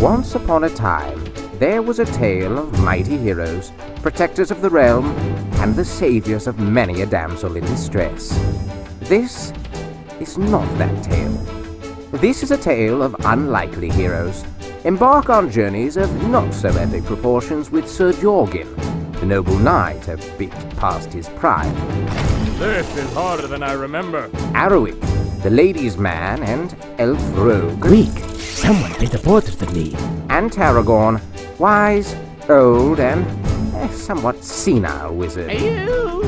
Once upon a time, there was a tale of mighty heroes, protectors of the realm, and the saviors of many a damsel in distress. This is not that tale. This is a tale of unlikely heroes. Embark on journeys of not so epic proportions with Sir Jorgin, the noble knight a bit past his prime. This is harder than I remember. Arrowick, the ladies' man and elf rogue. Greek, someone teleported me. And Tarragorn, wise, old, and eh, somewhat senile wizard. You shall not pass.